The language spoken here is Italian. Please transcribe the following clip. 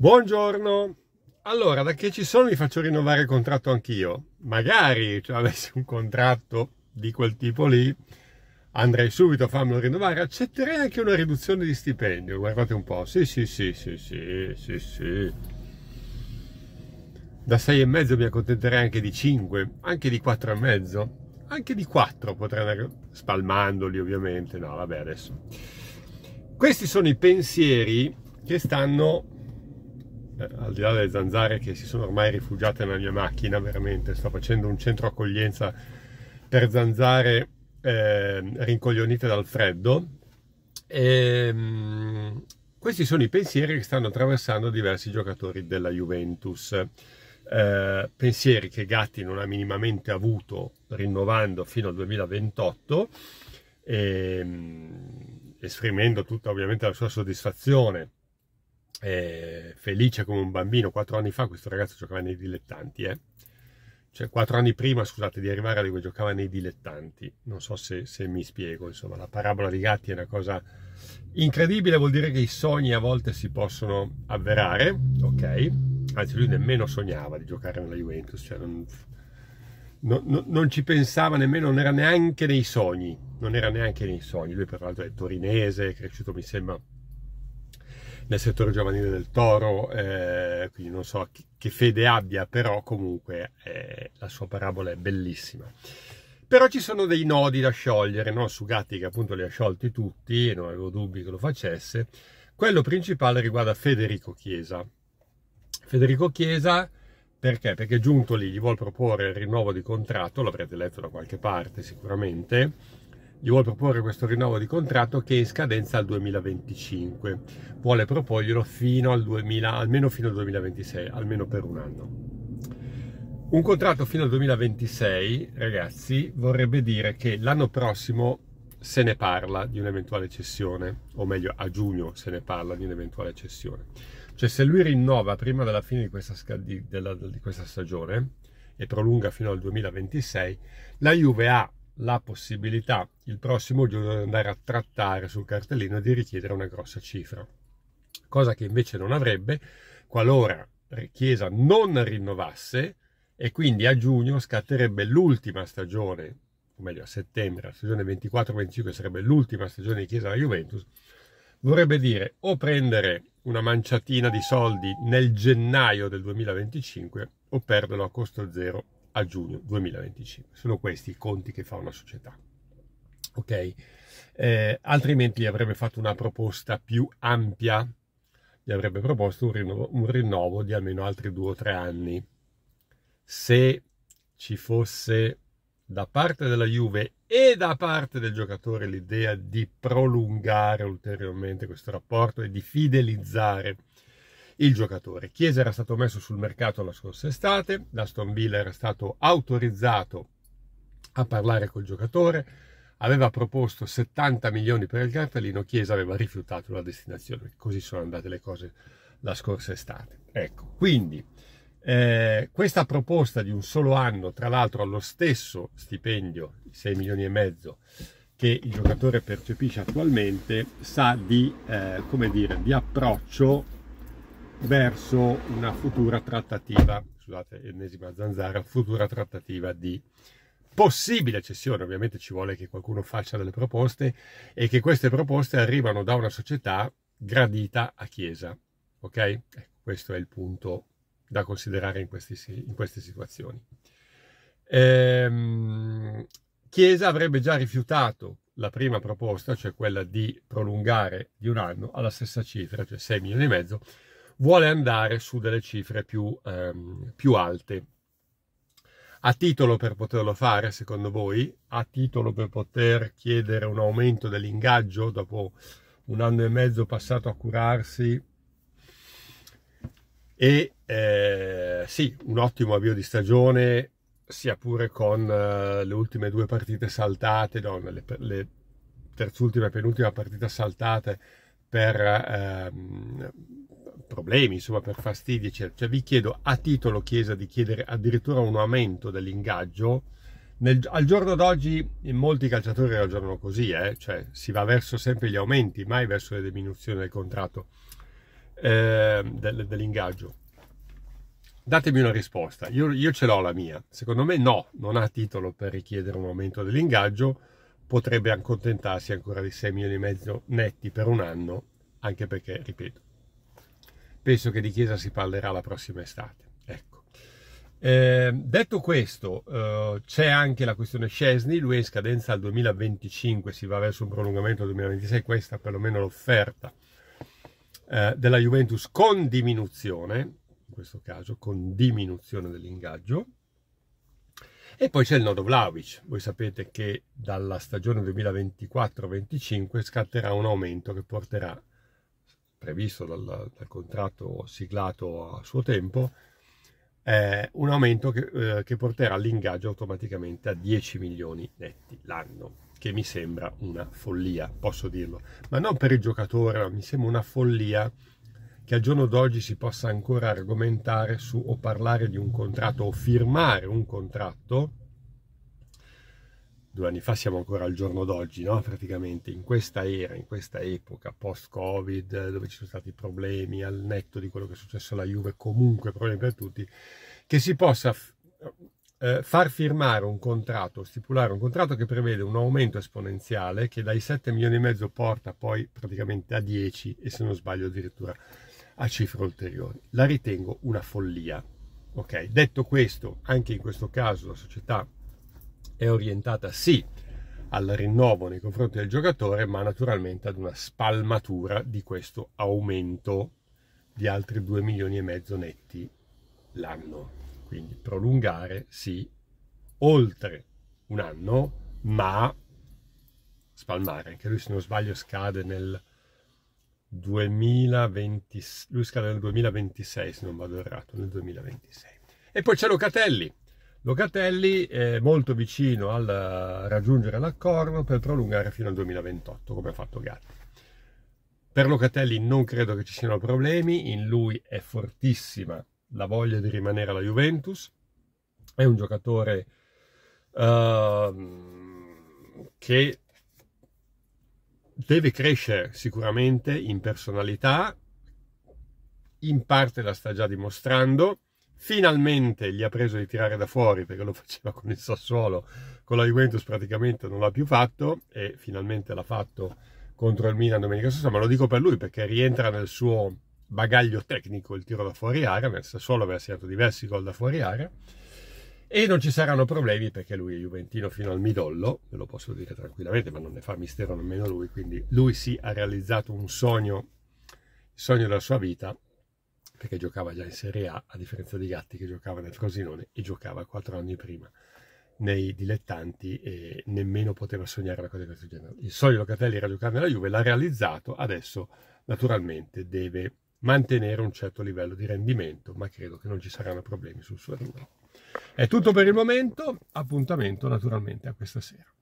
Buongiorno. Allora, da che ci sono mi faccio rinnovare il contratto anch'io. Magari cioè, avessi un contratto di quel tipo lì, andrei subito a farmelo rinnovare. Accetterei anche una riduzione di stipendio. Guardate un po'. Sì, sì, sì, sì, sì, sì, sì. Da sei e mezzo mi accontenterei anche di 5, anche di quattro e mezzo, anche di 4 potrei andare spalmandoli ovviamente. No, vabbè, adesso. Questi sono i pensieri che stanno eh, al di là delle zanzare che si sono ormai rifugiate nella mia macchina, veramente sto facendo un centro accoglienza per zanzare eh, rincoglionite dal freddo. E, um, questi sono i pensieri che stanno attraversando diversi giocatori della Juventus. Eh, pensieri che Gatti non ha minimamente avuto rinnovando fino al 2028, e, um, esprimendo tutta ovviamente la sua soddisfazione eh, felice come un bambino. Quattro anni fa questo ragazzo giocava nei dilettanti, eh? Cioè, quattro anni prima, scusate, di arrivare a dove giocava nei dilettanti. Non so se, se, mi spiego, insomma, la parabola di Gatti è una cosa incredibile, vuol dire che i sogni a volte si possono avverare, ok? Anzi, lui nemmeno sognava di giocare nella Juventus, cioè non, non, non ci pensava nemmeno, non era neanche nei sogni, non era neanche nei sogni. Lui, peraltro, è torinese, è cresciuto, mi sembra, nel settore giovanile del Toro, eh, quindi non so che fede abbia, però comunque eh, la sua parabola è bellissima. Però ci sono dei nodi da sciogliere, no? su Gatti che appunto li ha sciolti tutti e non avevo dubbi che lo facesse. Quello principale riguarda Federico Chiesa. Federico Chiesa perché? Perché giunto lì gli vuole proporre il rinnovo di contratto, l'avrete letto da qualche parte sicuramente, gli vuole proporre questo rinnovo di contratto che è in scadenza al 2025. Vuole proporglielo fino al 2000, almeno fino al 2026, almeno per un anno. Un contratto fino al 2026, ragazzi, vorrebbe dire che l'anno prossimo se ne parla di un'eventuale cessione, o meglio a giugno se ne parla di un'eventuale cessione. Cioè se lui rinnova prima della fine di questa, di, della, di questa stagione e prolunga fino al 2026, la Juve ha la possibilità il prossimo giorno di andare a trattare sul cartellino di richiedere una grossa cifra, cosa che invece non avrebbe qualora Chiesa non rinnovasse e quindi a giugno scatterebbe l'ultima stagione, o meglio a settembre, la stagione 24-25 sarebbe l'ultima stagione di Chiesa alla Juventus, vorrebbe dire o prendere una manciatina di soldi nel gennaio del 2025 o perderlo a costo zero a giugno 2025. Sono questi i conti che fa una società. Ok? Eh, altrimenti gli avrebbe fatto una proposta più ampia, gli avrebbe proposto un rinnovo, un rinnovo di almeno altri due o tre anni. Se ci fosse da parte della Juve e da parte del giocatore l'idea di prolungare ulteriormente questo rapporto e di fidelizzare il giocatore. Chiesa era stato messo sul mercato la scorsa estate, l'Aston Villa era stato autorizzato a parlare col giocatore, aveva proposto 70 milioni per il cartellino, Chiesa aveva rifiutato la destinazione, così sono andate le cose la scorsa estate. Ecco, quindi eh, questa proposta di un solo anno, tra l'altro allo stesso stipendio, 6 milioni e mezzo, che il giocatore percepisce attualmente, sa di, eh, come dire, di approccio verso una futura trattativa, scusate, ennesima zanzara, futura trattativa di possibile cessione. Ovviamente ci vuole che qualcuno faccia delle proposte e che queste proposte arrivano da una società gradita a Chiesa. Ok? Ecco, questo è il punto da considerare in, questi, in queste situazioni. Ehm, Chiesa avrebbe già rifiutato la prima proposta, cioè quella di prolungare di un anno alla stessa cifra, cioè 6 milioni e mezzo, vuole andare su delle cifre più, ehm, più alte. A titolo per poterlo fare, secondo voi? A titolo per poter chiedere un aumento dell'ingaggio dopo un anno e mezzo passato a curarsi? E eh, sì, un ottimo avvio di stagione, sia pure con uh, le ultime due partite saltate, no, le, le terzultima e penultima partita saltate per ehm, problemi, insomma per fastidi, eccetera. Cioè vi chiedo a titolo Chiesa di chiedere addirittura un aumento dell'ingaggio. Nel, al giorno d'oggi molti calciatori ragionano così, eh? cioè si va verso sempre gli aumenti, mai verso le diminuzioni del contratto. eh, del, dell'ingaggio. Datemi una risposta, io, io ce l'ho la mia. Secondo me no, non ha titolo per richiedere un aumento dell'ingaggio, potrebbe accontentarsi ancora di 6 milioni e mezzo netti per un anno, anche perché, ripeto, penso che di Chiesa si parlerà la prossima estate. Ecco. Eh, detto questo, eh, c'è anche la questione Scesni, lui è in scadenza al 2025, si va verso un prolungamento al 2026, questa perlomeno l'offerta eh, della Juventus con diminuzione, in questo caso con diminuzione dell'ingaggio. E poi c'è il nodo Vlaovic, voi sapete che dalla stagione 2024-25 scatterà un aumento che porterà, previsto dal, dal contratto siglato a suo tempo, eh, un aumento che, eh, che porterà l'ingaggio automaticamente a 10 milioni netti l'anno, che mi sembra una follia, posso dirlo, ma non per il giocatore, mi sembra una follia che al giorno d'oggi si possa ancora argomentare su o parlare di un contratto o firmare un contratto due anni fa siamo ancora al giorno d'oggi, no? praticamente in questa era, in questa epoca post-Covid, dove ci sono stati problemi al netto di quello che è successo alla Juve, comunque problemi per tutti, che si possa eh, far firmare un contratto, stipulare un contratto che prevede un aumento esponenziale che dai 7 milioni e mezzo porta poi praticamente a 10 e se non sbaglio addirittura a cifre ulteriori. La ritengo una follia. Ok, detto questo, anche in questo caso la società è orientata sì al rinnovo nei confronti del giocatore, ma naturalmente ad una spalmatura di questo aumento di altri 2 milioni e mezzo netti l'anno. Quindi prolungare sì, oltre un anno, ma spalmare. Anche lui, se non sbaglio, scade nel 2020, lui scade nel 2026, se non vado errato, nel 2026. E poi c'è Locatelli, Locatelli è molto vicino al raggiungere l'accordo per prolungare fino al 2028, come ha fatto Gatti. Per Locatelli non credo che ci siano problemi, in lui è fortissima la voglia di rimanere alla Juventus, è un giocatore uh, che deve crescere sicuramente in personalità, in parte la sta già dimostrando, finalmente gli ha preso di tirare da fuori perché lo faceva con il Sassuolo, con la Juventus praticamente non l'ha più fatto e finalmente l'ha fatto contro il Milan domenica scorsa, ma lo dico per lui perché rientra nel suo bagaglio tecnico il tiro da fuori area, nel Sassuolo aveva segnato diversi gol da fuori area e non ci saranno problemi perché lui è juventino fino al midollo, ve lo posso dire tranquillamente, ma non ne fa mistero nemmeno lui, quindi lui sì ha realizzato un sogno, il sogno della sua vita perché giocava già in Serie A, a differenza di Gatti che giocava nel Frosinone e giocava quattro anni prima nei dilettanti e nemmeno poteva sognare una cosa di questo genere. Il sogno Locatelli era giocare nella Juve, l'ha realizzato, adesso naturalmente deve mantenere un certo livello di rendimento, ma credo che non ci saranno problemi sul suo rinnovo. È tutto per il momento, appuntamento naturalmente a questa sera.